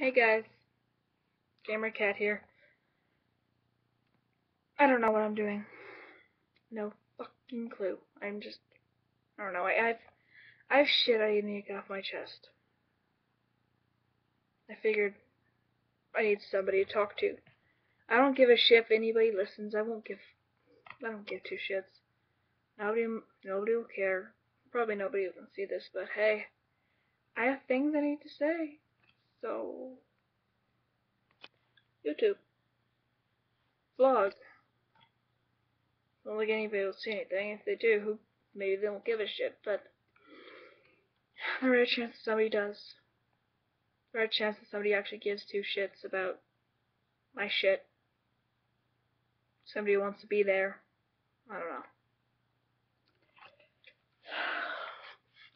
Hey guys, Gamer Cat here. I don't know what I'm doing. No fucking clue. I'm just, I don't know. I, I've, I have shit I need to get off my chest. I figured I need somebody to talk to. I don't give a shit if anybody listens. I won't give, I don't give two shits. Nobody, nobody will care. Probably nobody will see this, but hey, I have things I need to say. So, YouTube, vlog. I Don't think anybody will see anything. If they do, who maybe they won't give a shit. But there are a chance that somebody does. There are a chance that somebody actually gives two shits about my shit. Somebody wants to be there. I don't know.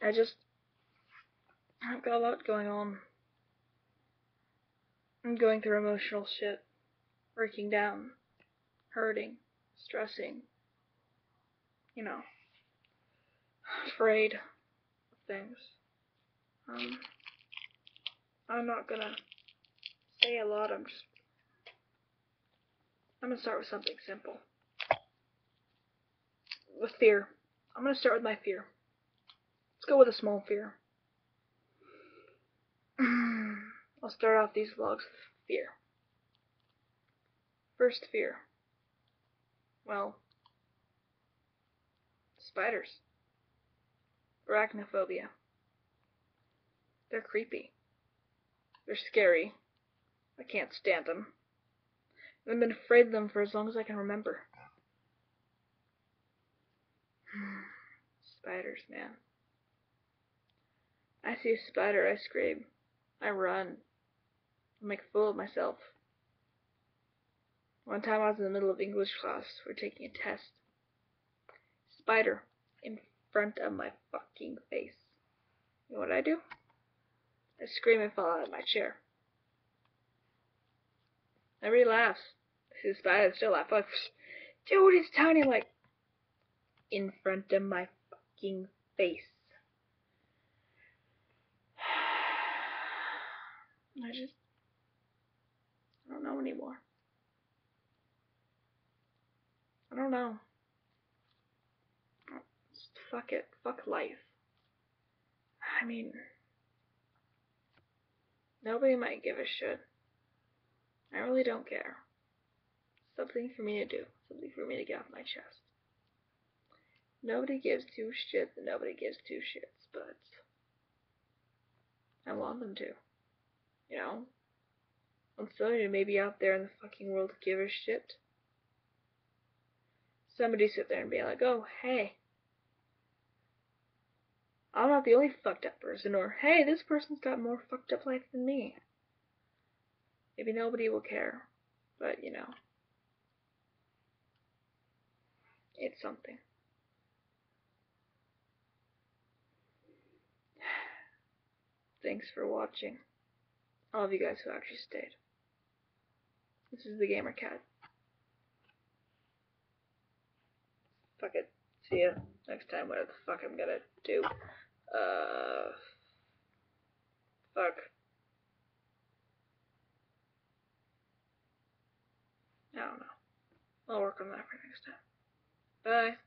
I just I've got a lot going on. I'm going through emotional shit. Breaking down. Hurting. Stressing. You know. Afraid of things. Um, I'm not gonna say a lot, I'm just. I'm gonna start with something simple. With fear. I'm gonna start with my fear. Let's go with a small fear. I'll start off these vlogs with fear. First fear. Well, spiders. Arachnophobia. They're creepy. They're scary. I can't stand them. I've been afraid of them for as long as I can remember. Spiders, man. I see a spider, I scream. I run. Make a fool of myself. One time I was in the middle of English class. We're taking a test. Spider in front of my fucking face. You know what I do? I scream and fall out of my chair. Everybody laughs. I see spider still laugh. Like, dude, it's tiny like in front of my fucking face. I just know anymore. I don't know. Just fuck it. Fuck life. I mean, nobody might give a shit. I really don't care. Something for me to do. Something for me to get off my chest. Nobody gives two shits and nobody gives two shits, but I want them to. You know? I'm somebody maybe out there in the fucking world to give a shit. Somebody sit there and be like, oh, hey. I'm not the only fucked up person, or hey, this person's got more fucked up life than me. Maybe nobody will care, but you know, it's something. Thanks for watching. All of you guys who actually stayed. This is the Gamer Cat. Fuck it. See ya next time, whatever the fuck I'm gonna do. Uh. Fuck. I don't know. I'll work on that for next time. Bye.